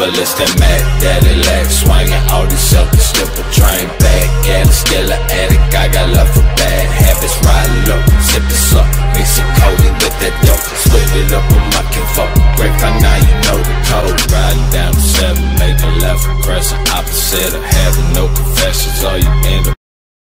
But it's that it lacks swinging all these suckers, slip a train back. And still an addict, I got love for bad habits. Ride low, sip it suck, mix it and with that dope. Split it up with my break Grapevine, now you know the code. Riding down the seven, make a left, crescent opposite of having no confessions. All you end up